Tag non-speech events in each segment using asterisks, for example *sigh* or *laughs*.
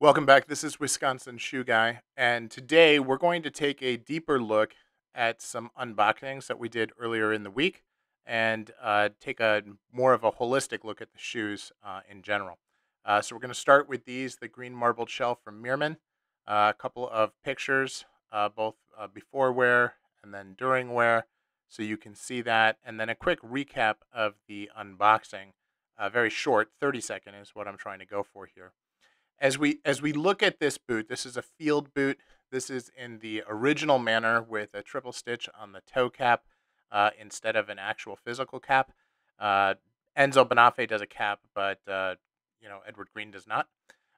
Welcome back. This is Wisconsin Shoe Guy, and today we're going to take a deeper look at some unboxings that we did earlier in the week and uh, take a more of a holistic look at the shoes uh, in general. Uh, so we're going to start with these, the green marbled shell from Meermin, uh, a couple of pictures, uh, both uh, before wear and then during wear, so you can see that, and then a quick recap of the unboxing. very short, 30 second is what I'm trying to go for here as we as we look at this boot, this is a field boot. This is in the original manner with a triple stitch on the toe cap uh, instead of an actual physical cap. Uh, Enzo Bonafè does a cap, but uh, you know Edward Green does not.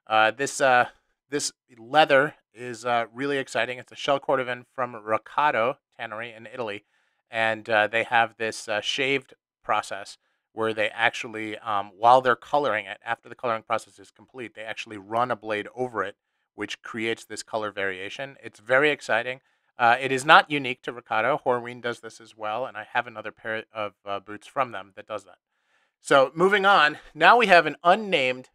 Uh, this uh, this leather is uh, really exciting. It's a shell cordovan from Rocado Tannery in Italy, and they have this shaved process where they actually, um, while they're coloring it, after the coloring process is complete, they actually run a blade over it, which creates this color variation. It's very exciting. Uh, it is not unique to Rocado. Horween does this as well, and I have another pair of uh, boots from them that does that. So moving on, now we have an unnamed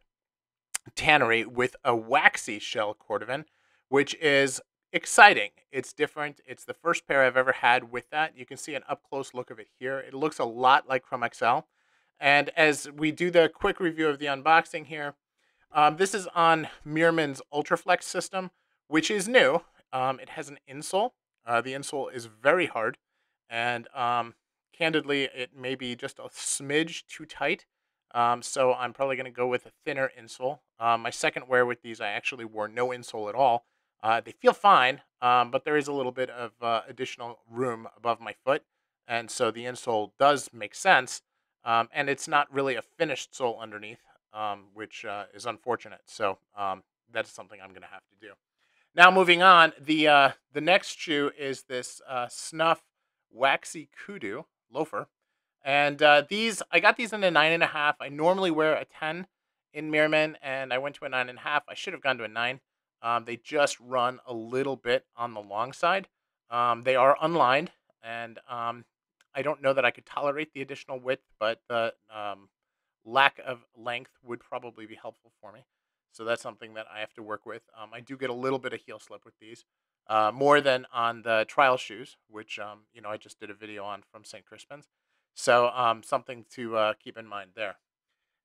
tannery with a waxy shell cordovan, which is exciting. It's different. It's the first pair I've ever had with that. You can see an up close look of it here. It looks a lot like Chromexcel. And as we do the quick review of the unboxing here, um, this is on Meermin's Ultraflex system, which is new. Um, it has an insole. Uh, the insole is very hard, and um, candidly, it may be just a smidge too tight. Um, so I'm probably going to go with a thinner insole. Um, my second wear with these, I actually wore no insole at all. Uh, they feel fine, um, but there is a little bit of uh, additional room above my foot, and so the insole does make sense. Um, and it's not really a finished sole underneath, um, which uh, is unfortunate. So um, that's something I'm going to have to do. Now moving on, the uh, the next shoe is this uh, Snuff Waxy Kudu loafer, and uh, these I got these in a nine and a half. I normally wear a ten in Meermin, and I went to a nine and a half. I should have gone to a nine. Um, they just run a little bit on the long side. Um, they are unlined, and um, I don't know that I could tolerate the additional width, but the um, lack of length would probably be helpful for me. So that's something that I have to work with. Um, I do get a little bit of heel slip with these, uh, more than on the trial shoes, which um, you know I just did a video on from St. Crispin's. So um, something to uh, keep in mind there.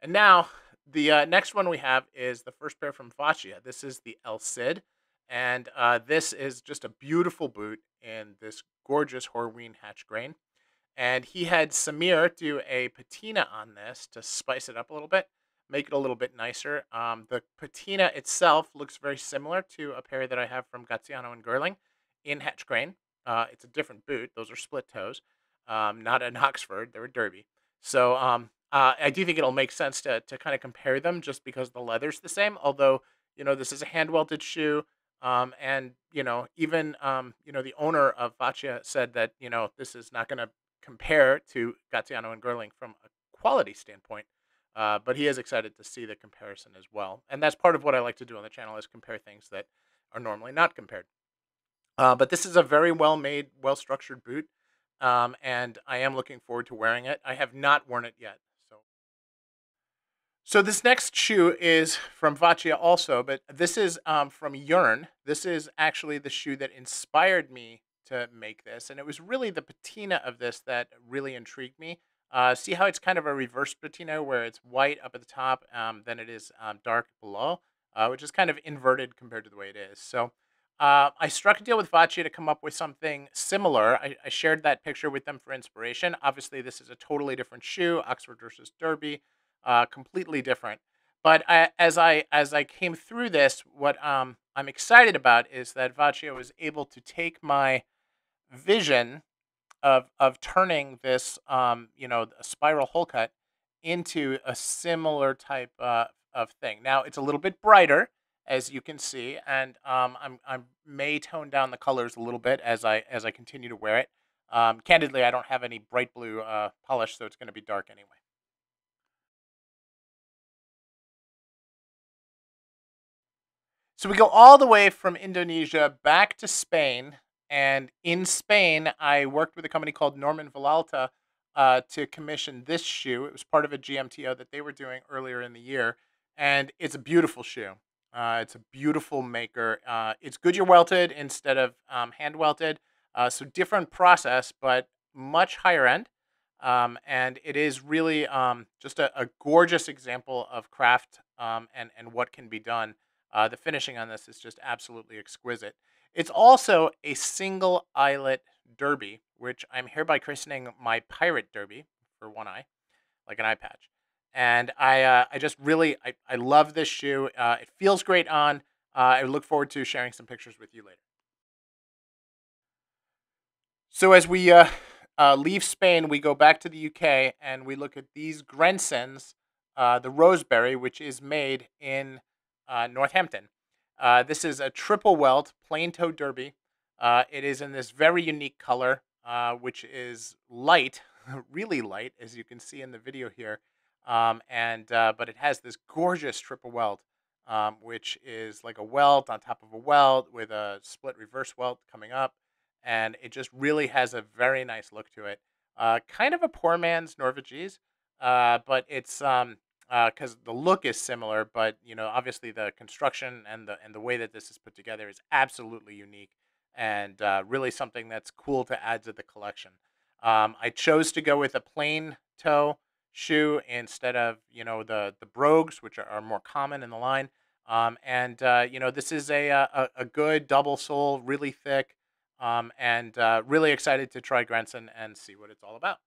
And now the uh, next one we have is the first pair from Vahtia. This is the El Cid, and uh, this is just a beautiful boot in this gorgeous Horween hatch grain. And he had Samir do a patina on this to spice it up a little bit, make it a little bit nicer. Um, the patina itself looks very similar to a pair that I have from Gaziano and Girling in Hatch Grain. Uh, it's a different boot. Those are split toes, um, not an *laughs* Oxford. They're a Derby. So um, uh, I do think it'll make sense to, to kind of compare them just because the leather's the same. Although, you know, this is a hand welted shoe. Um, and you know, even um, you know, the owner of Vahtia said that you know this is not going to compare to Gaziano and Girling from a quality standpoint. Uh, but he is excited to see the comparison as well, and that's part of what I like to do on the channel is compare things that are normally not compared. Uh, but this is a very well made, well structured boot, um, and I am looking forward to wearing it. I have not worn it yet, so. So this next shoe is from Vahtia also, but this is um, from Yearn. This is actually the shoe that inspired me to make this, and it was really the patina of this that really intrigued me. Uh, see how it's kind of a reverse patina where it's white up at the top, um, then it is um, dark below, uh, which is kind of inverted compared to the way it is. So uh, I struck a deal with Vahtia to come up with something similar. I, I, shared that picture with them for inspiration. Obviously, this is a totally different shoe, Oxford versus Derby, uh, completely different. But I, as I as I came through this, what um, I'm excited about is that Vahtia was able to take my vision of of turning this um, you know a spiral hole cut into a similar type uh, of thing. Now it's a little bit brighter as you can see, and um, I'm I may tone down the colors a little bit as I as I continue to wear it. Um, candidly, I don't have any bright blue uh, polish, so it's going to be dark anyway. So we go all the way from Indonesia back to Spain and in Spain, I worked with a company called Norman Vilalta uh, to commission this shoe. It was part of a GMTO that they were doing earlier in the year, and it's a beautiful shoe. Uh, it's a beautiful maker. Uh, it's Goodyear welted instead of um, hand welted, uh, so different process, but much higher end. Um, and it is really um, just a, a gorgeous example of craft um, and and what can be done. Uh, the finishing on this is just absolutely exquisite. It's also a single eyelet derby, which I'm hereby christening my pirate derby for one eye, like an eye patch. And I uh, I just really I, I love this shoe. Uh, it feels great on. Uh, I look forward to sharing some pictures with you later. So as we uh, uh, leave Spain, we go back to the UK and we look at these Grensons, uh, the Roseberry, which is made in Northampton. Uh, this is a triple welt plain toe derby. Uh, it is in this very unique color, uh, which is light, *laughs* really light, as you can see in the video here. Um, and uh, but it has this gorgeous triple welt, um, which is like a welt on top of a welt with a split reverse welt coming up and it just really has a very nice look to it. Uh, kind of a poor man's Norvegese, but it's um because the look is similar, but you know obviously the construction and the and the way that this is put together is absolutely unique and uh, really something that's cool to add to the collection. Um, I chose to go with a plain toe shoe instead of you know the the brogues, which are, are more common in the line. Um, and uh, you know this is a, uh, a a good double sole, really thick. Um, and uh, really excited to try Grenson and see what it's all about.